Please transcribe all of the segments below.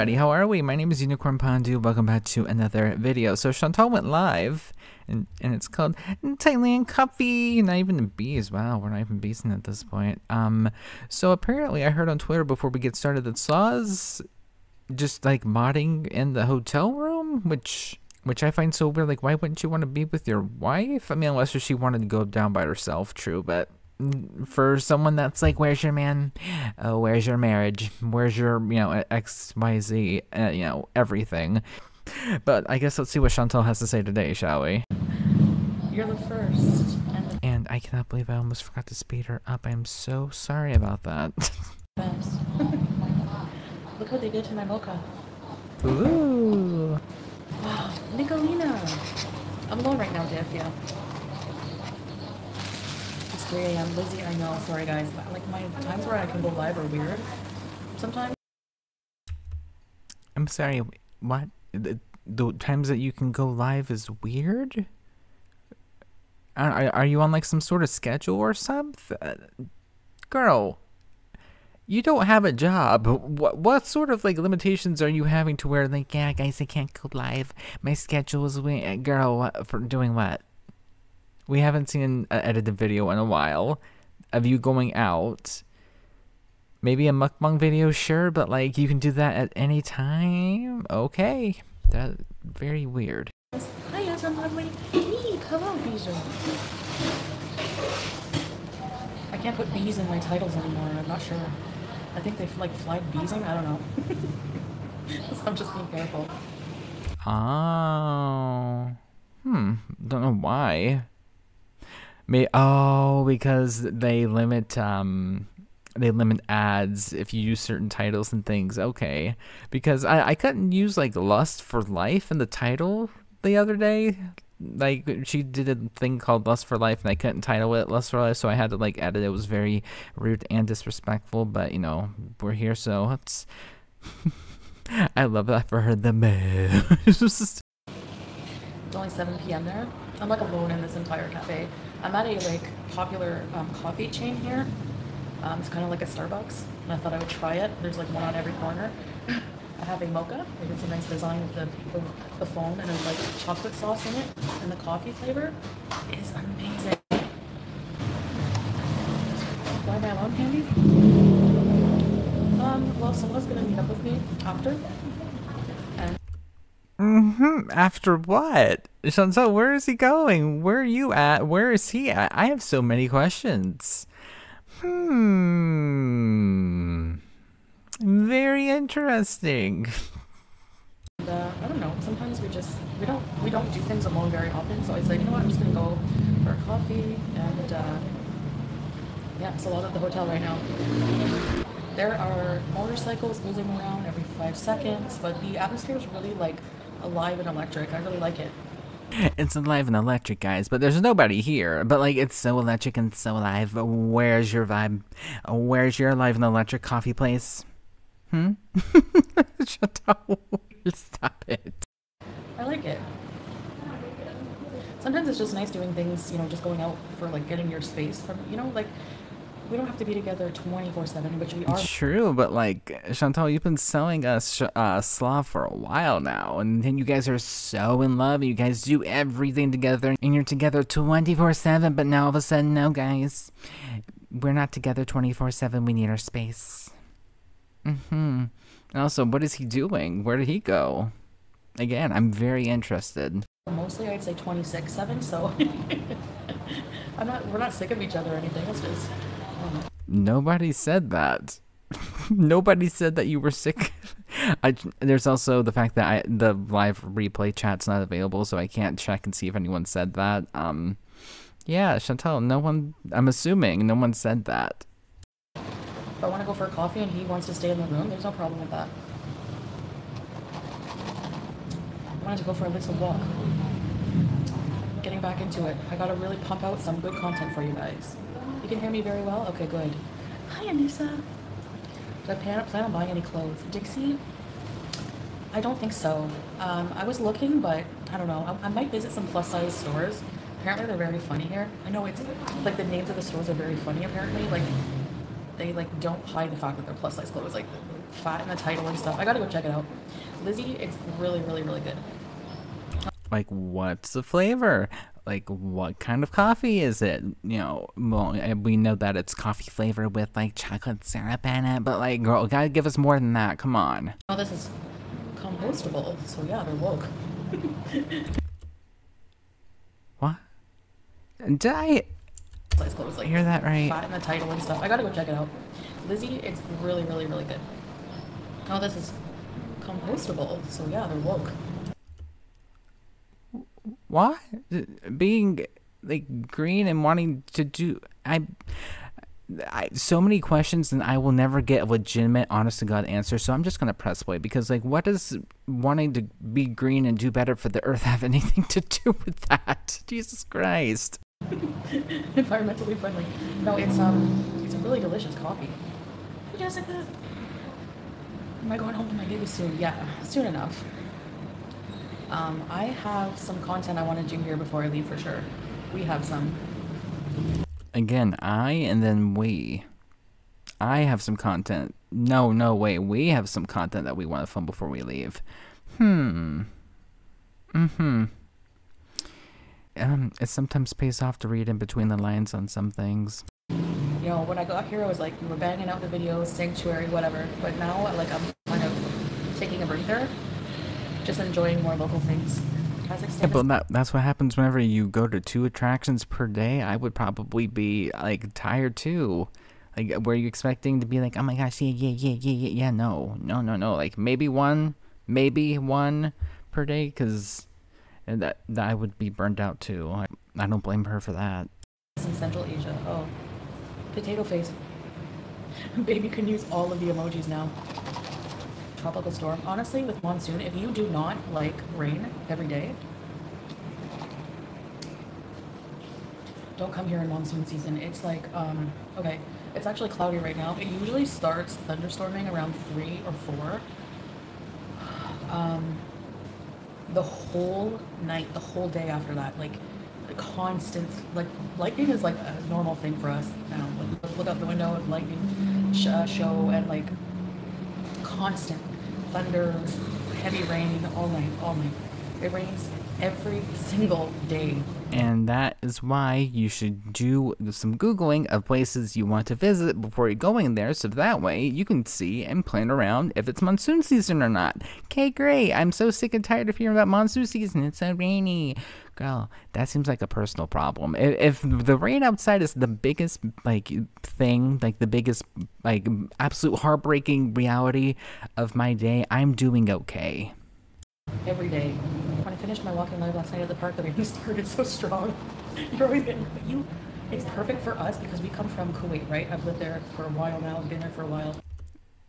everybody, how are we? My name is Unicorn Pondue, welcome back to another video. So Chantal went live, and, and it's called Thailand Coffee, not even the bees, wow, we're not even beasting at this point. Um, so apparently I heard on Twitter before we get started that Saw's just like modding in the hotel room, which which I find so weird, like why wouldn't you want to be with your wife? I mean, unless she wanted to go down by herself, true, but for someone that's like, where's your man? Oh, where's your marriage? Where's your, you know, X, Y, Z, uh, you know, everything. But I guess let's see what Chantal has to say today, shall we? You're the first. And the And I cannot believe I almost forgot to speed her up. I'm so sorry about that. best. Look what they did to my mocha. Ooh. Wow, Nicolina. I'm alone right now, Diff, yeah. It's 3 a.m. Lizzie, I know, sorry guys, like my times where I can go live are weird. Sometimes. I'm sorry, what? The, the times that you can go live is weird? Are, are you on like some sort of schedule or something? Uh, girl, you don't have a job. What what sort of like limitations are you having to where like yeah guys I can't go live. My schedule is we uh, girl what, for doing what? We haven't seen an edited video in a while of you going out. Maybe a mukbang video, sure, but like you can do that at any time. Okay, that very weird. Hi, I'm hello, Bijou. I can't put bees in my titles anymore. I'm not sure. I think they like flagged beesing. I don't know. so I'm just being careful. Oh, hmm. Don't know why. Oh because they limit um they limit ads if you use certain titles and things. Okay, because I I couldn't use like lust for life in the title the other day. Like she did a thing called Lust for Life, and I couldn't title it Lust for Life, so I had to like edit. It was very rude and disrespectful, but you know we're here, so it's. I love that for her. The most. It's only 7 p.m. there. I'm like alone in this entire cafe. I'm at a like popular um, coffee chain here. Um, it's kind of like a Starbucks, and I thought I would try it. There's like one on every corner. I have a mocha. It's a nice design with the, the, foam and there's like chocolate sauce in it, and the coffee flavor is amazing. Why am I alone, Candy? Um, well, someone's gonna meet up with me after. And hmm After what? Chantal, where is he going? Where are you at? Where is he at? I have so many questions. Hmm. Very interesting. uh, I don't know. Sometimes we just we don't we don't do things alone very often. So I said, you know what, I'm just gonna go for a coffee and uh, yeah, it's a lot at the hotel right now. There are motorcycles moving around every five seconds, but the atmosphere is really like alive and electric. I really like it. It's alive and electric, guys, but there's nobody here. But like, it's so electric and so alive. Where's your vibe? Where's your alive and electric coffee place? Hmm. Chantal, stop it. I like it. Sometimes it's just nice doing things, you know, just going out for like getting your space from, you know, like we don't have to be together 24 7, which we are. True, but like Chantal, you've been selling us uh, Slav for a while now, and then you guys are so in love. You guys do everything together, and you're together twenty four seven. But now all of a sudden, no, guys, we're not together twenty four seven. We need our space. Mm-hmm. Also, what is he doing? Where did he go? Again, I'm very interested. Mostly, I'd say 26 7, so I'm not, we're not sick of each other or anything. It's just, I don't know. Nobody said that. Nobody said that you were sick. I, there's also the fact that I, the live replay chat's not available, so I can't check and see if anyone said that. Um, yeah, Chantal, no one. I'm assuming no one said that. If I want to go for a coffee and he wants to stay in the room, there's no problem with that. I wanted to go for a little walk. Getting back into it. I gotta really pump out some good content for you guys. You can hear me very well? Okay, good. Hi, Anissa. Do I plan, plan on buying any clothes? Dixie? I don't think so. Um, I was looking, but I don't know. I, I might visit some plus size stores. Apparently, they're very funny here. I know it's like the names of the stores are very funny. Apparently, like they like don't hide the fact that they're plus size clothes. Like fat in the title and stuff. I gotta go check it out. Lizzie, it's really, really, really good. Like, what's the flavor? Like, what kind of coffee is it? You know, well, eh, we know that it's coffee flavored with like chocolate syrup in it, but like, girl, gotta give us more than that. Come on. Oh, this is compostable, so yeah, they're woke. What? Did I closed, like hear that right? fat in the title and stuff. I gotta go check it out. Lizzie, it's really, really, really good. Oh, this is compostable, so yeah, they're woke. What? Being like green and wanting to do I I, so many questions and I will never get a legitimate, honest to God answer. So I'm just gonna press play because, like, what does wanting to be green and do better for the earth have anything to do with that? Jesus Christ! Environmentally friendly. No, it's um, it's a really delicious coffee. Hey, Jessica, am I going home to my baby soon? Yeah, soon enough. Um, I have some content I want to do here before I leave for sure. We have some. Again, I and then we. I have some content. No, no, wait. We have some content that we want to film before we leave. Hmm. Mm-hmm. Um, it sometimes pays off to read in between the lines on some things. You know, when I got here, I was like, we were banging out the videos, sanctuary, whatever. But now, like, I'm kind of taking a breather, just enjoying more local things. Yeah, but that, that's what happens whenever you go to two attractions per day. I would probably be like tired too. Like, were you expecting to be like, oh my gosh, yeah, yeah, yeah, yeah, yeah, yeah? No, no, no, no. Like maybe one, maybe one per day, because that, that I would be burned out too. I, I don't blame her for that. in Central Asia. Oh, potato face. Baby can use all of the emojis now. Tropical storm. Honestly, with monsoon, if you do not like rain every day, don't come here in monsoon season. It's like, um, okay, it's actually cloudy right now. It usually starts thunderstorming around three or four. Um, the whole night, the whole day after that, like constant, like lightning is like a normal thing for us now. Like look out the window and lightning sh- uh, show and like constant thunder, heavy rain all night, all night. It rains every single day. And that is why you should do some Googling of places you want to visit before you're going there, so that way you can see and plan around if it's monsoon season or not. Okay, great. I'm so sick and tired of hearing about monsoon season. It's so rainy. Girl, that seems like a personal problem. If, if the rain outside is the biggest like thing, like the biggest like absolute heartbreaking reality of my day, I'm doing okay. Every day. When I finished my walking live last night at the park, the rain started so strong. You're always getting, you, it's perfect for us because we come from Kuwait, right? I've lived there for a while now, been there for a while.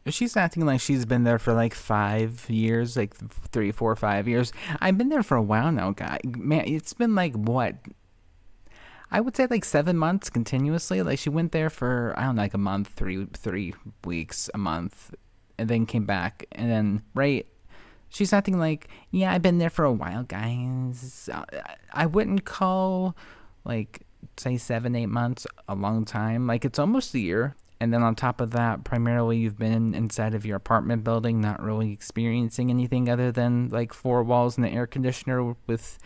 She's acting like she's been there for like five years, like three, four, five years. I've been there for a while now, guy. Man, it's been like what? I would say like seven months continuously. Like she went there for I don't know, like a month, three, three weeks, a month, and then came back, and then right. She's acting like, yeah, I've been there for a while, guys. Uh, I wouldn't call like say seven, eight months a long time. Like it's almost a year. And then on top of that, primarily you've been inside of your apartment building, not really experiencing anything other than like four walls and the air conditioner with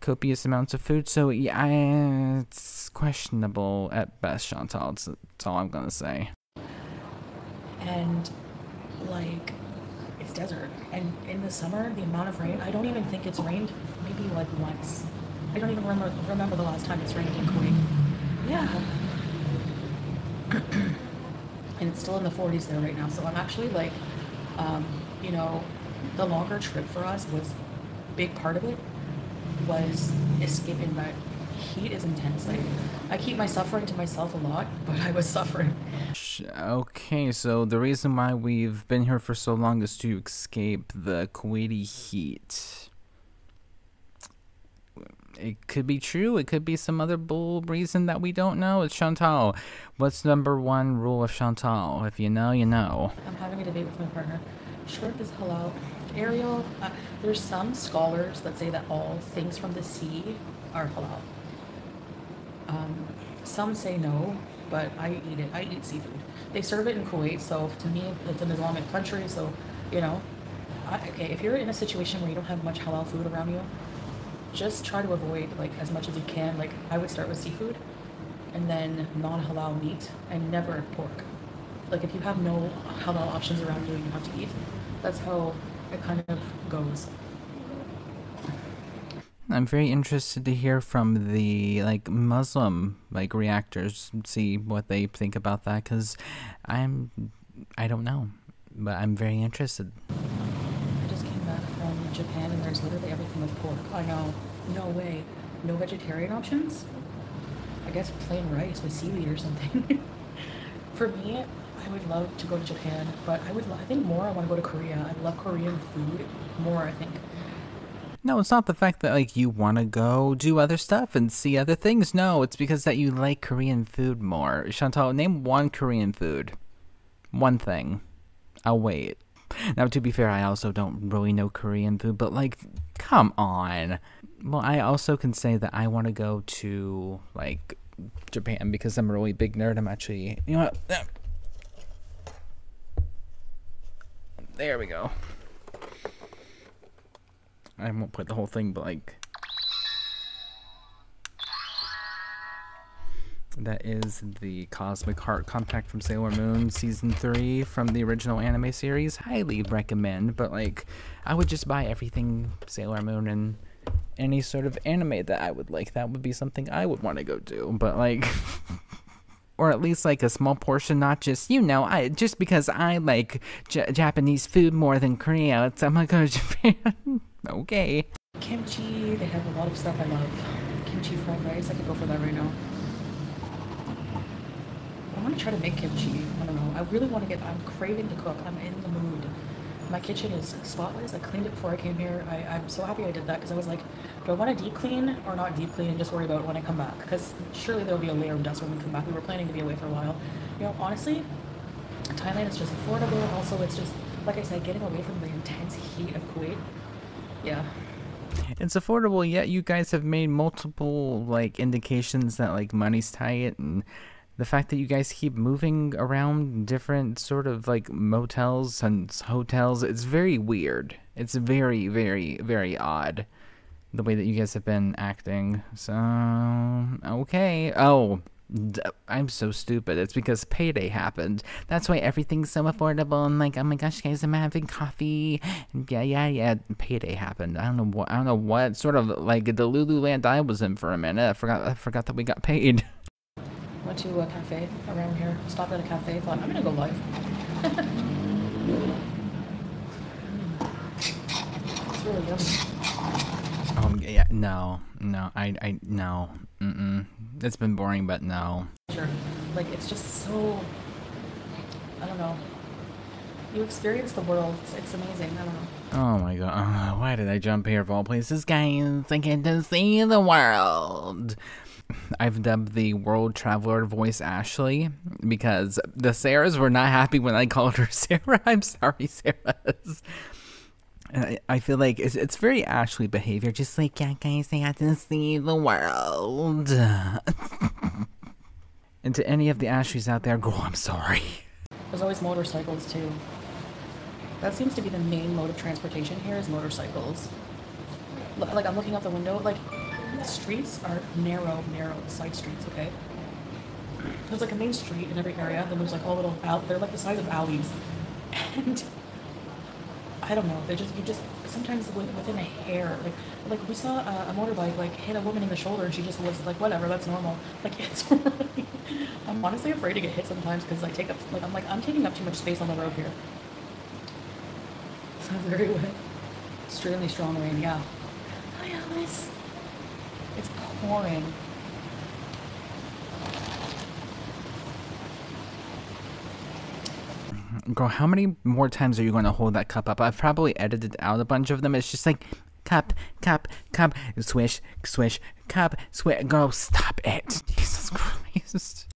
copious amounts of food. So yeah, it's questionable at best, Chantal. That's, all I'm gonna say. And like, it's desert. And in the summer, the amount of rain, I don't even think it's rained maybe like once. I don't even remember, remember the last time it's rained in Kuwait. Yeah. and it's still in the 40s there right now. So I'm actually like, um, you know, the longer trip for us was big part of it was escaping that heat is intense. Like I keep my suffering to myself a lot, but I was suffering. Okay, so the reason why we've been here for so long is to escape the Kuwaiti heat. It could be true. It could be some other bull reason that we don't know. It's Chantal. What's number one rule of Chantal? If you know, you know. I'm having a debate with my partner. Shrimp is halal. Ariel, uh, there's some scholars that say that all things from the sea are halal. Um, some say no. but I eat it. I eat seafood. They serve it in Kuwait, so to me, it's an Islamic country, so, you know. I, okay, if you're in a situation where you don't have much halal food around you, just try to avoid, like, as much as you can. Like, I would start with seafood, and then non-halal meat, and never pork. Like, if you have no halal options around you, and you have to eat. That's how it kind of goes. I'm very interested to hear from the like Muslim like reactors, see what they think about that because I'm I don't know, but I'm very interested. I just came back from Japan and there's literally everything with pork. I know, no way, no vegetarian options. I guess plain rice with seaweed or something. For me, I would love to go to Japan, but I would I think more I want to go to Korea. I love Korean food more. I think. No, it's not the fact that like you want to go do other stuff and see other things. No, it's because that you like Korean food more. Chantal, name one Korean food. One thing. I'll wait. Now, to be fair, I also don't really know Korean food, but like, come on. Well, I also can say that I want to go to like Japan because I'm a really big nerd. I'm actually, you know what? There we go. I won't put the whole thing, but like. That is the Cosmic Heart Compact from Sailor Moon Season 3 from the original anime series. Highly recommend, but like, I would just buy everything Sailor Moon and any sort of anime that I would like. That would be something I would want to go do, but like. or at least like a small portion, not just you know, I just because I like J- Japanese food more than Korea. It's, I'm gonna go to Japan. okay. Kimchi, they have a lot of stuff I love. Kimchi fried rice, I could go for that right now. I want to try to make kimchi. I don't know. I really want to get. I'm craving to cook. I'm in the mood. My kitchen is spotless. I cleaned it before I came here. I, I'm so happy I did that because I was like, do I want to deep clean or not deep clean and just worry about when I come back? Because surely there will be a layer of dust when we come back. We were planning to be away for a while. You know, honestly, Thailand is just affordable. Also, it's just like I said, getting away from the intense heat of Kuwait. Yeah. It's affordable, yet you guys have made multiple like indications that like money's tight and the fact that you guys keep moving around different sort of like motels and hotels, it's very weird. It's very, very, very odd the way that you guys have been acting. So, okay. Oh, I'm so stupid. It's because payday happened. That's why everything's so affordable. And like, oh my gosh, guys, I'm having coffee. Yeah, yeah, yeah. Payday happened. I don't know what. I don't know what sort of like the Lululand I was in for a minute. I forgot. I forgot that we got paid. Went to a cafe around here. Stopped at a cafe. Thought I'm gonna go live. it's really yummy. Um, yeah, no, no, I, I, no, mm-mm. It's been boring, but no. Sure. Like it's just so. I don't know. You experience the world. It's, it's amazing. I don't know. Oh my god, uh, why did I jump here of all places, guys? I get to see the world. I've dubbed the world traveler voice Ashley because the Sarahs were not happy when I called her Sarah. I'm sorry, Sarahs. I, feel like it's, it's very Ashley behavior, just like, yeah, guys, I got to see the world. and to any of the Ashleys out there, girl, I'm sorry. There's always motorcycles too. That seems to be the main mode of transportation here is motorcycles. L- Like I'm looking out the window, like the streets are narrow, narrow side streets. Okay. There's like a main street in every area. Then there's like all little out. They're like the size of alleys, and I don't know. They just you just sometimes within a hair. Like like we saw a, a motorbike like hit a woman in the shoulder, and she just was like, whatever, that's normal. Like it's really. I'm honestly afraid to get hit sometimes because I take up like I'm like I'm taking up too much space on the road here. Sounds very wet. Extremely strong rain. Yeah. Hi, Alice. It's pouring. Girl, how many more times are you going to hold that cup up? I've probably edited out a bunch of them. It's just like cup, cup, cup, swish, swish, cup, swish. Girl, stop it. Jesus Christ.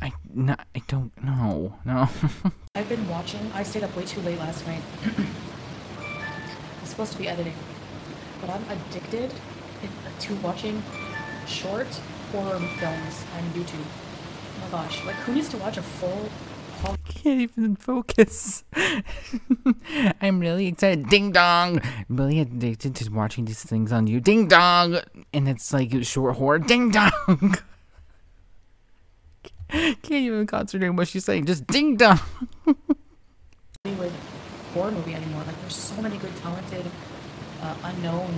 I, no, I don't know. No. I've been watching. I stayed up way too late last night. I'm supposed to be editing, but I'm addicted to watching short horror films on YouTube. Oh my gosh, like who needs to watch a full Can't even focus. I'm really excited. Ding dong. I'm really addicted to watching these things on you. Ding dong. And it's like short horror. Ding dong. Can't even concentrate on what she's saying. Just ding dong. Hollywood horror movie anymore. Like there's so many good, talented, uh, unknown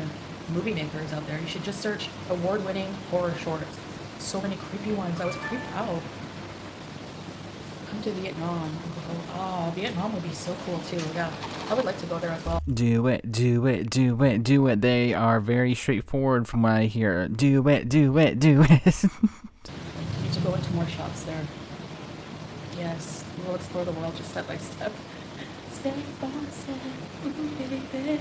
movie makers out there. You should just search award-winning horror shorts. So many creepy ones. I was creeped out. Come to Vietnam. Oh, Vietnam would be so cool too. Yeah, I would like to go there as well. Do it, do it, do it, do it. They are very straightforward from what I hear. Do it, do it, do it. We need to go into more shops there. Yes, we will explore the world just step by step. Step by step, baby.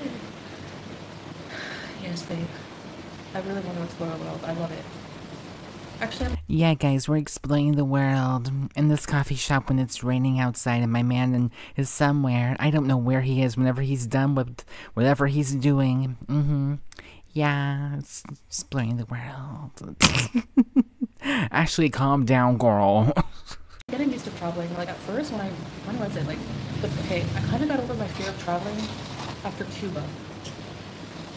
Yes, babe. I really want to explore the world. I love it. Actually, Yeah, guys, we're exploring the world in this coffee shop when it's raining outside, and my man is somewhere. I don't know where he is. Whenever he's done with whatever he's doing, mm-hmm. Yeah, it's exploring the world. Actually, calm down, girl. getting used to traveling. Like at first, when I when was it? Like, okay, I kind of got over my fear of traveling after Cuba.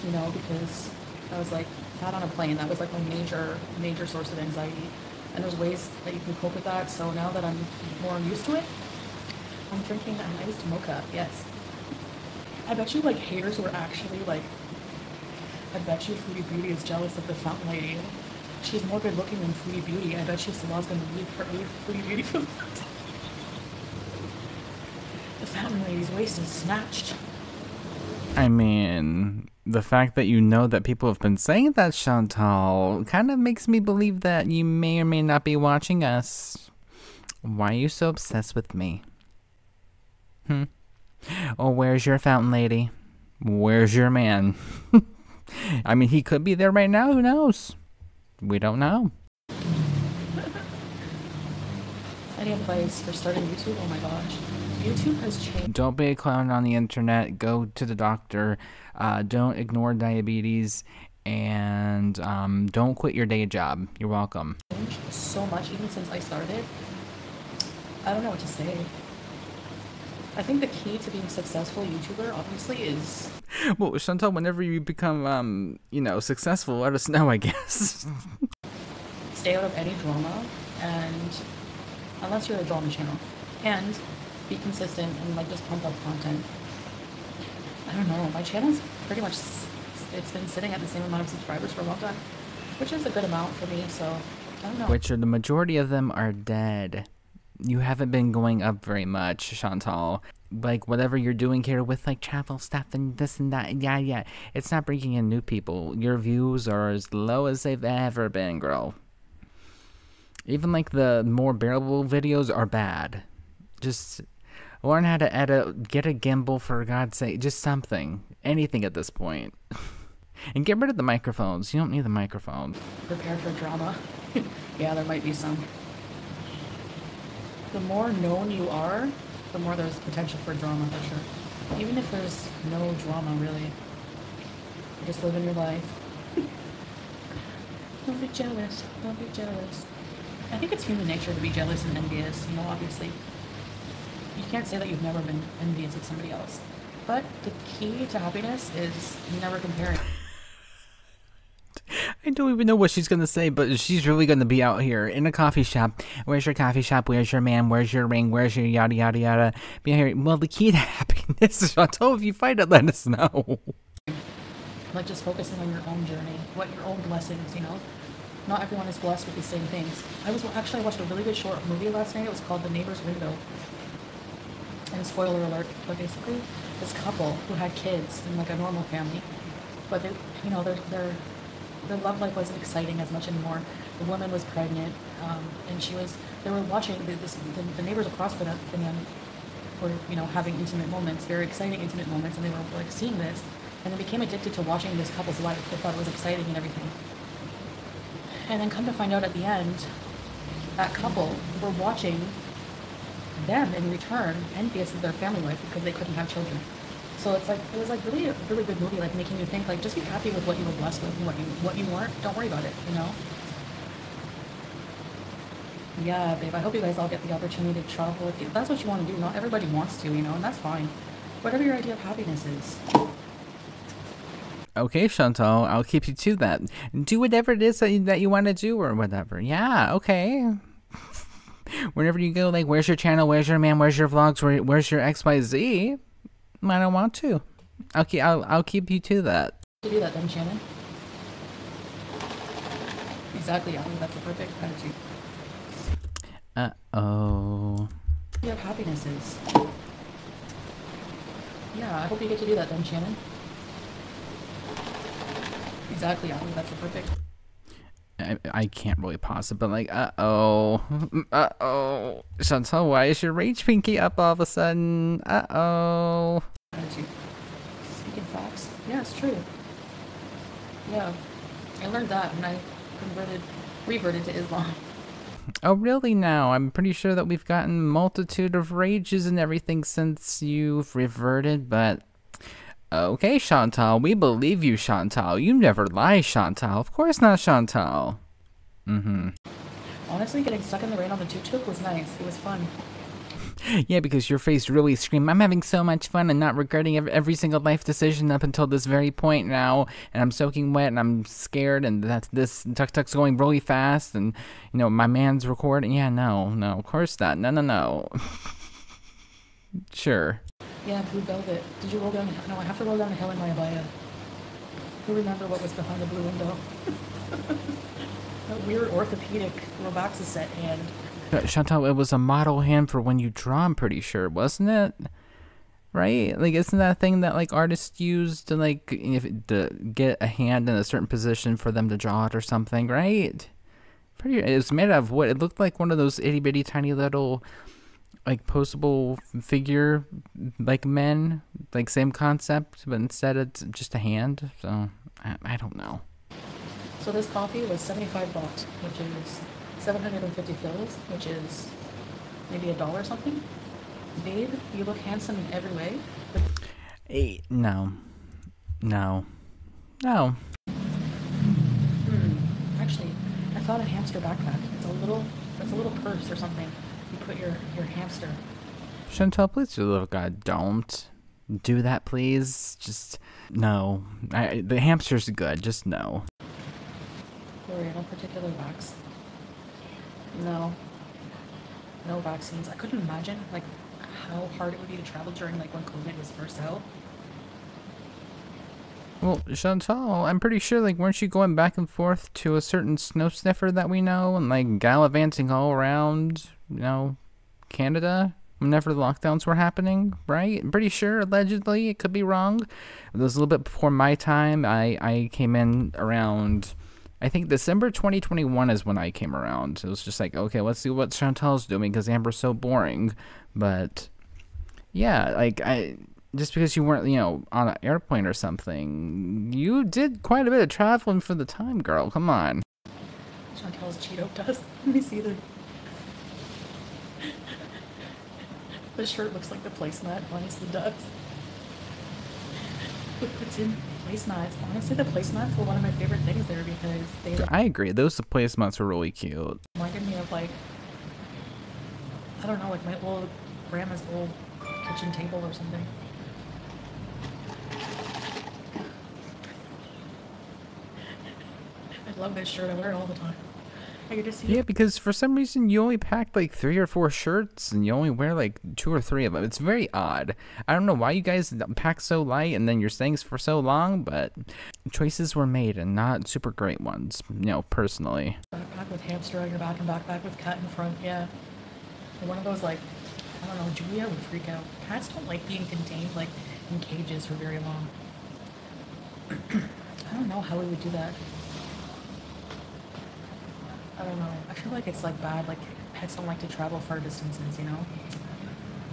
You know, because I was like fat on a plane. That was like my major major source of anxiety. And there's ways that you can cope with that. So now that I'm more used to it, I'm drinking a nice mocha. Yes. I bet you like haters were actually like. I bet you Foodie Beauty is jealous of the fountain lady. She's more good looking than Foodie Beauty. I bet you Salah's gonna leave her leave Beauty for the fountain. The fountain lady's waist is snatched. I mean, the fact that you know that people have been saying that, Chantal, kind of makes me believe that you may or may not be watching us. Why are you so obsessed with me? Hmm? Oh, where's your fountain lady? Where's your man? I mean, he could be there right now. Who knows? We don't know. Any advice for starting YouTube? Oh my gosh. YouTube has changed. Don't be a clown on the internet. Go to the doctor. Uh, don't ignore diabetes. And um, don't quit your day job. You're welcome. so much even since I started. I don't know what to say. I think the key to being a successful YouTuber obviously is Well, Chantal, whenever you become, um, you know, successful, let us know, I guess. stay out of any drama and unless you're a drama channel and be consistent and like just pump up content. I don't know. My channel's pretty much it's been sitting at the same amount of subscribers for a long time, which is a good amount for me. So I don't know. Which are the majority of them are dead. You haven't been going up very much, Chantal. Like whatever you're doing here with like travel stuff and this and that, yeah, yeah, it's not bringing in new people. Your views are as low as they've ever been, girl. Even like the more bearable videos are bad. Just learn how to edit, get a gimbal for God's sake, just something, anything at this point. and get rid of the microphones. You don't need the microphones. prepare for drama. yeah, there might be some. The more known you are, the more there's potential for drama for sure. Even if there's no drama really. Just living your life. don't be jealous. Don't be jealous. I think it's human nature to be jealous and envious, you know, obviously. You can't say that you've never been envious of somebody else. But the key to happiness is never comparing. I don't even know what she's gonna say, but she's really gonna be out here in a coffee shop. Where's your coffee shop? Where's your man? Where's your ring? Where's your yada yada yada? Be here. Well, the key to happiness, is Chantal, if you find it, let us know. like just focusing on your own journey, what your own blessings, you know. Not everyone is blessed with the same things. I was actually I watched a really good short movie last night. It was called The Neighbor's Window. And spoiler alert, but basically, this couple who had kids in like a normal family, but they, you know, their their their love life wasn't exciting as much anymore. The woman was pregnant, um, and she was. They were watching the, this, the, the neighbors across from them, were, you know, having intimate moments, very exciting intimate moments, and they were like seeing this, and they became addicted to watching this couple's life. They thought it was exciting and everything. And then come to find out at the end, that couple were watching them in return envious of their family life because they couldn't have children. So it's like it was like really a really good movie, like making you think like just be happy with what you were blessed with and what you what you weren't. Don't worry about it, you know. Yeah, babe. I hope you guys all get the opportunity to travel. If you, that's what you want to do, not everybody wants to, you know, and that's fine. Whatever your idea of happiness is. Okay, Chantal, I'll keep you to that. Do whatever it is that you, that you want to do or whatever. Yeah, okay. Whenever you go, like, where's your channel? Where's your man? Where's your vlogs? Where, where's your XYZ? I don't want to. I'll keep, I'll, I'll keep you to that. To do that then, Shannon. Exactly, Ali. That's the perfect attitude. Uh oh. You have happiness is. Yeah, I hope you get to do that then, Shannon. Exactly, Ali. That's the perfect. I, I can't really pause it, but like, uh oh. Uh oh. Chantal, why is your rage pinky up all of a sudden? Uh oh. Speaking facts. Yeah, it's true. Yeah. I learned that when I converted, reverted to Islam. Oh, really now? I'm pretty sure that we've gotten multitude of rages and everything since you've reverted, but... Okay, Chantal, we believe you, Chantal. You never lie, Chantal. Of course not, Chantal. Mm-hmm. Honestly, getting stuck in the rain on the tuk-tuk was nice. It was fun. Yeah, because your face really screamed, I'm having so much fun and not regretting every single life decision up until this very point now, and I'm soaking wet and I'm scared and that this tuk-tuk's going really fast and, you know, my man's recording. Yeah, no, no, of course not. No, no, no. sure. Yeah, blue velvet. Did you roll down? No, I have to roll down the hill in my abaya. Who remember what was behind the blue window? that weird orthopedic Robaxaset hand. Uh, Chantal, it was a model hand for when you draw, I'm pretty sure, wasn't it? Right? Like, isn't that a thing that, like, artists use to, like, if to get a hand in a certain position for them to draw it or something, right? Pretty, it was made out of wood. It looked like one of those itty bitty tiny little, like, postable figure, like, men. Like, same concept, but instead it's just a hand. So, I, I don't know. So this coffee was 75 baht, which is 750 fils, which is maybe a dollar something. Babe, you look handsome in every way. But Eh, no. No. No. hmm, actually, I found a hamster backpack. It's a little, it's a little purse or something. Put your your hamster. Chantal, please, you little god, don't do that, please. Just no. I, the hamster's good. Just no. Gloria, no particular wax. No. No vaccines. I couldn't imagine like how hard it would be to travel during like when COVID was first out. Well, Chantal, I'm pretty sure, like, weren't you going back and forth to a certain snow sniffer that we know and, like, gallivanting all around, you know, Canada whenever the lockdowns were happening, right? I'm pretty sure, allegedly. It could be wrong. It was a little bit before my time. I, I came in around, I think December 2021 is when I came around. It was just like, okay, let's see what Chantal's doing because Amber's so boring. But, yeah, like, I just because you weren't, you know, on an airplane or something, you did quite a bit of traveling for the time, girl. Come on. Chantal's Cheeto dust. Let me see the. the shirt looks like the placemat minus the ducks. It puts in placemats. Honestly, the placemats were one of my favorite things there because they I agree. Those placemats were really cute. reminded me of like I don't know, like my old grandma's old kitchen table or something. I love this shirt. I wear it all the time. Yeah, because for some reason you only packed like three or four shirts and you only wear like two or three of them. It's very odd. I don't know why you guys pack so light and then you're staying for so long, but choices were made and not super great ones, you know, personally. backpack with hamster on your back and backpack with cat in front. Yeah. One of those like I don't know, Julia would freak out. Cats don't like being contained like in cages for very long. I don't know how we would do that. I don't know. I feel like it's like bad. Like pets don't like to travel far distances, you know.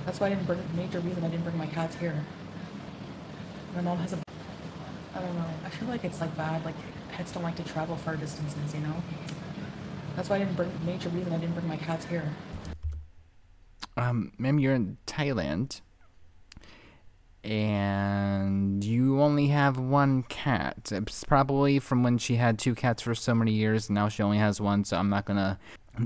That's why I didn't bring. Major reason I didn't bring my cats here. My mom has a. I don't know. I feel like it's like bad. Like pets don't like to travel far distances, you know. That's why I didn't bring. Major reason I didn't bring my cats here. Um, ma'am, you're in Thailand, and you only have one cat. It's probably from when she had two cats for so many years, and now she only has one. So I'm not gonna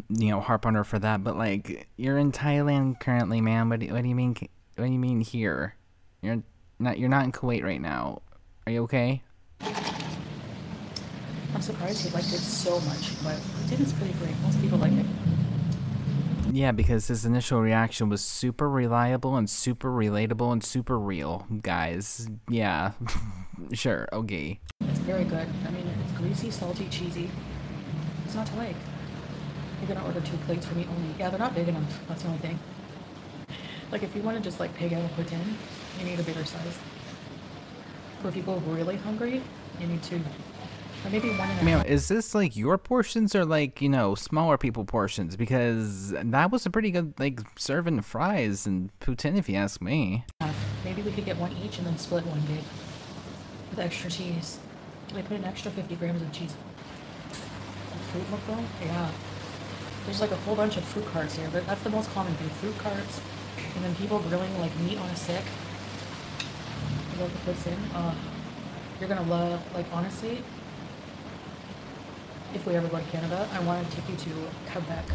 you know, harp on her for that. But like, you're in Thailand currently, man. What do, what do you mean? What do you mean here? You're not. You're not in Kuwait right now. Are you okay? I'm surprised he liked it so much, but it is pretty great. Most people like it. Yeah, because his initial reaction was super reliable and super relatable and super real, guys. Yeah, sure, okay. It's very good. I mean, it's greasy, salty, cheesy. It's not to like. You're gonna order two plates for me only. Yeah, they're not big enough. That's the only thing. Like, if you want to just like pig out and put in, you need a bigger size. For people really hungry, you need two. Or maybe one and a Ma'am, half. is this like your portions or like, you know, smaller people portions? Because that was a pretty good, like, serving fries and poutine, if you ask me. Maybe we could get one each and then split one big. With extra cheese. They put an extra 50 grams of cheese. Fruit mukbang? Yeah. There's like a whole bunch of fruit carts here, but that's the most common thing. Fruit carts, and then people grilling like meat on a stick. You know what puts in? Uh, you're gonna love, like honestly, if we ever go to Canada, I want to take you to Quebec.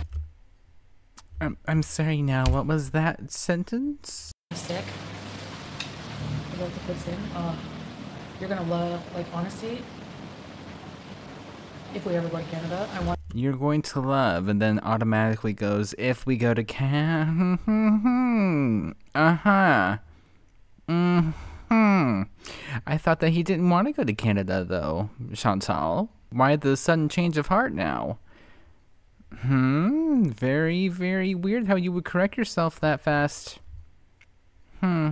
I'm, I'm sorry now, what was that sentence? A stick. You know what puts in? Uh, you're gonna love, like honestly, if we ever go to Canada, I want You're going to love, and then automatically goes, if we go to Can. uh huh. Mm hmm. I thought that he didn't want to go to Canada, though, Chantal. Why the sudden change of heart now? Hmm. Very, very weird how you would correct yourself that fast. Hmm.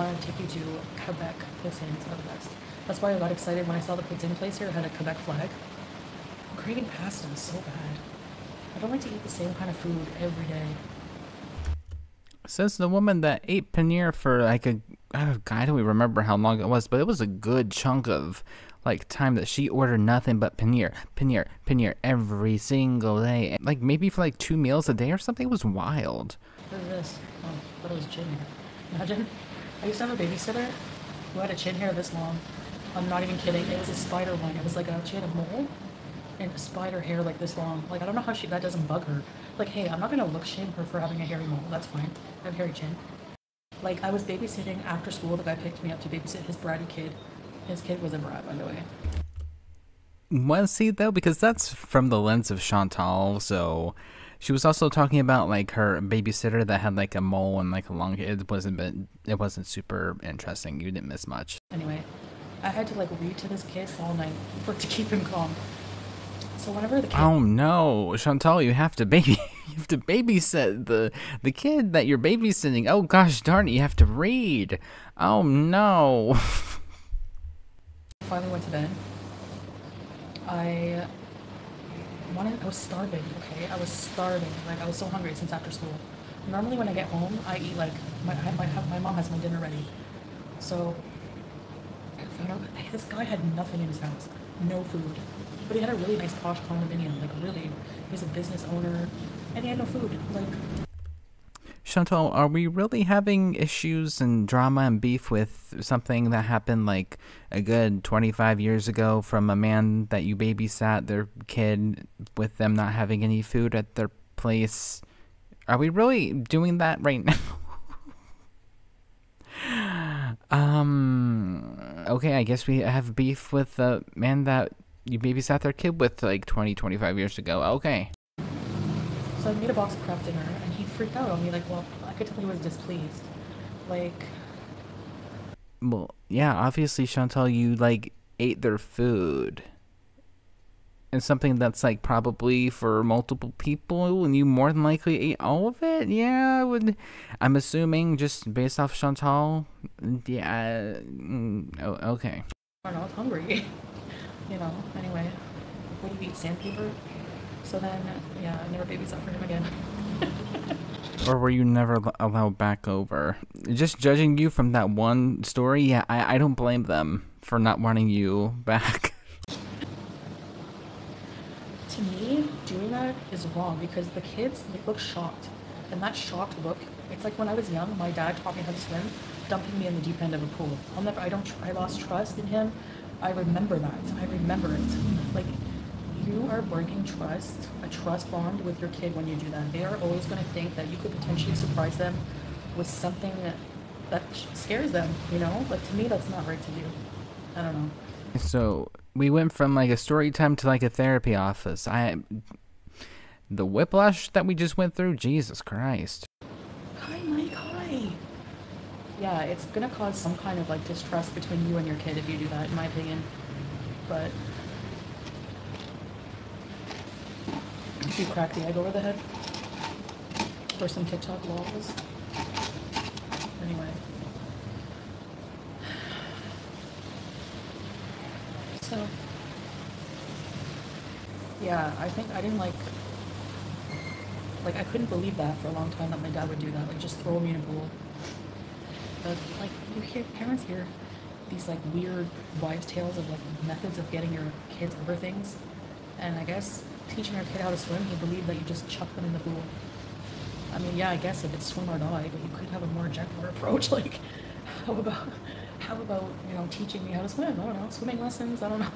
I want to take you to Quebec Poutine. It's not the best. That's why I got excited when I saw the poutine place here had a Quebec flag. I'm craving pasta so bad. I don't like to eat the same kind of food every day. Says the woman that ate paneer for like a I don't even remember how long it was, but it was a good chunk of like time that she ordered nothing but paneer, paneer, paneer every single day. Like maybe for like two meals a day or something. It was wild. Oh, what is this? Oh, was chin hair. Imagine. I used to have a babysitter who had a chin hair this long. I'm not even kidding. It was a spider one. It was like a, she had a mole and a spider hair like this long. Like, I don't know how she, that doesn't bug her. Like, hey, I'm not gonna look shame her for having a hairy mole. That's fine. I have hairy chin. Like, I was babysitting after school. The guy picked me up to babysit his bratty kid. His kid was a brat, by the way. Was he though? Because that's from the lens of Chantal. So she was also talking about like her babysitter that had like a mole and like a long. It wasn't bit, it wasn't super interesting. You didn't miss much. Anyway, I had to like read to this kid all night for to keep him calm. So whenever the kid Oh no, Chantal, you have to baby you have to babysit the the kid that you're babysitting. Oh gosh darn it, you have to read. Oh no. finally went to bed, I wanted, I was starving, okay? I was starving. Like, I was so hungry since after school. Normally, when I get home, I eat, like, my, my, my mom has my dinner ready. So, I found out this guy had nothing in his house. No food. But he had a really nice posh condominium. Like, really. He was a business owner. And he had no food. Like, Chantal, are we really having issues and drama and beef with something that happened like a good 25 years ago from a man that you babysat their kid with them not having any food at their place? Are we really doing that right now? um, okay, I guess we have beef with the man that you babysat their kid with like 20, 25 years ago. Okay. so I made a box of Kraft dinner, and freaked out on me. Like, well, I could tell he was displeased. Like, Well, yeah, obviously, Chantal, you like ate their food. And something that's like probably for multiple people, and you more than likely ate all of it. Yeah, I would. I'm assuming just based off Chantal. Yeah. mm, Oh, okay. I don't know, I was hungry. you know, anyway. Would you eat sandpaper? So then, yeah, I never babysat for him again. Or were you never allowed back over? Just judging you from that one story, yeah, I, I don't blame them for not wanting you back. to me, doing that is wrong because the kids, they look shocked. And that shocked look, it's like when I was young, my dad taught me how to swim, dumping me in the deep end of a pool. I'll never, I don't, I lost trust in him. I remember that. I remember it. Like, you are breaking trust, a trust bond with your kid when you do that. They are always going to think that you could potentially surprise them with something that, scares them, you know? Like, to me, that's not right to do. I don't know. So we went from like a story time to like a therapy office. I the whiplash that we just went through, Jesus Christ. Hi, Mike. Hi. Yeah, it's gonna cause some kind of like distrust between you and your kid if you do that, in my opinion. But if you crack the egg over the head for some TikTok laws. Anyway. So yeah, I think I didn't like like I couldn't believe that for a long time that my dad would do that, like just throw me in a pool. But like you hear parents hear these like weird wives' tales of like methods of getting your kids over things, and I guess teaching your kid how to swim, he believed that you just chuck them in the pool. I mean, yeah, I guess if it's swim or die, but you could have a more gentler approach. Like, how about how about you know teaching me how to swim? I don't know, swimming lessons. I don't know.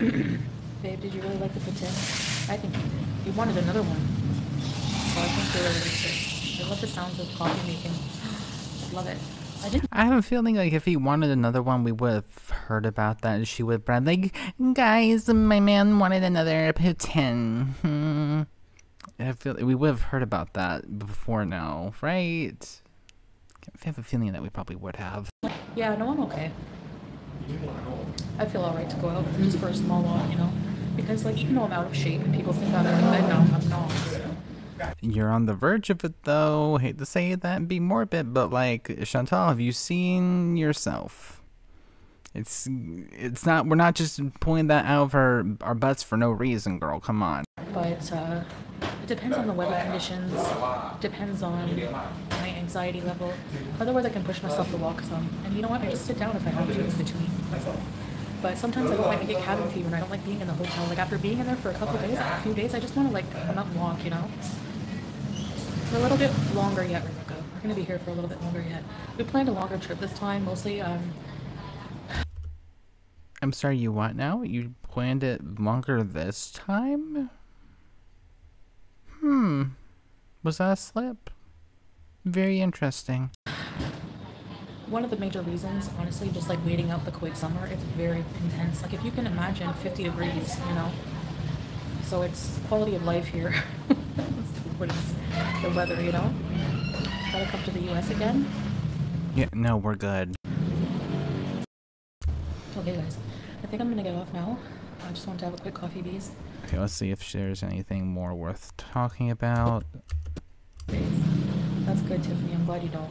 Babe, did you really like the poutine? I think you did. You wanted another one. So I think you're ready to. I love the sounds of coffee making. I love it. I didn't. I have a feeling like if he wanted another one, we would have heard about that. And she would have been like, "Guys, my man wanted another poutine." Hmm. I feel we would have heard about that before now, right? I have a feeling that we probably would have. Yeah, no, I'm okay. I feel alright to go out just for a small walk, you know? Because, like, even though I'm out of shape and people think I'm like that, no, I'm not. So. You're on the verge of it, though. Hate to say that and be morbid, but like Chantal, have you seen yourself? It's it's not. We're not just pulling that out of our our butts for no reason, girl. Come on. But uh, it depends on the weather conditions. Depends on my anxiety level. Otherwise, I can push myself to walk some. And you know what? I just sit down if I have to in between. But sometimes I don't like to get cabin fever and I don't like being in the hotel. Like after being in there for a couple days, a few days, I just want to like come out and walk, you know. For a little bit longer yet, Rebecca. We're gonna be here for a little bit longer yet. We planned a longer trip this time, mostly. Um, I'm sorry. You what now? You planned it longer this time? Hmm. Was that a slip? Very interesting. one of the major reasons, honestly, just like waiting out the Kuwait summer, it's very intense. Like if you can imagine 50 degrees, you know. So it's quality of life here. what is the weather, you know? Gotta come to the U.S. again. Yeah. No, we're good. Okay, guys. I think I'm gonna get off now. I just want to have a quick coffee bees. Okay. Let's see if there's anything more worth talking about. That's good, Tiffany. I'm glad you don't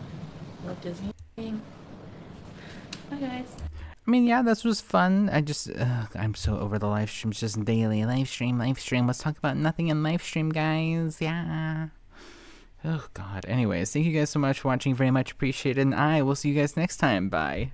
love Disney. Bye, guys. I mean, yeah, this was fun. I just, ugh, I'm so over the live streams. Just daily live stream, live stream. Let's talk about nothing in live stream, guys. Yeah. Oh, God. Anyways, thank you guys so much for watching. Very much appreciated. And I will see you guys next time. Bye.